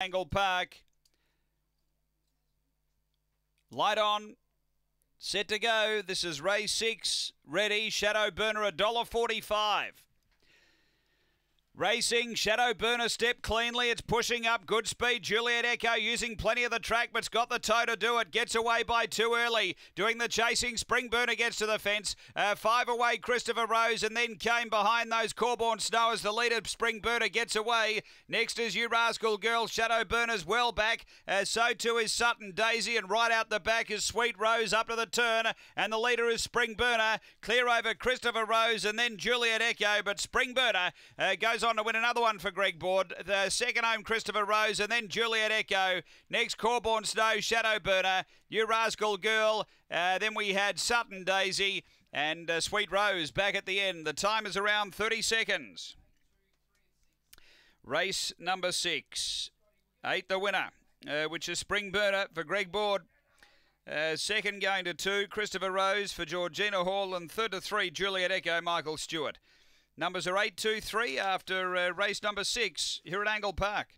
Angle Park. Light on. Set to go. This is race six. Ready. Shadow Burner, a dollar forty-five. Racing, Shadow Burner step cleanly. It's pushing up. Good speed. Juliet Echo using plenty of the track, but's got the toe to do it. Gets away by too early. Doing the chasing. Spring Burner gets to the fence. Uh, five away, Christopher Rose, and then came behind those Corborn Snow as the leader, Spring Burner, gets away. Next is You Rascal Girl. Shadow Burner's well back. Uh, so too is Sutton Daisy, and right out the back is Sweet Rose up to the turn, and the leader is Spring Burner. Clear over Christopher Rose, and then Juliet Echo, but Spring Burner uh, goes on to win another one for Greg Board. The second home, Christopher Rose, and then Juliet Echo. Next, Corborn Snow, Shadow Burner, You Rascal Girl. Uh, then we had Sutton Daisy and uh, Sweet Rose back at the end. The time is around 30 seconds. Race number six. Eight, the winner, uh, which is Spring Burner for Greg Board. Uh, second going to two, Christopher Rose for Georgina Hall, and third to three, Juliet Echo, Michael Stewart. Numbers are 8 2 3 after uh, race number 6 here at Angle Park.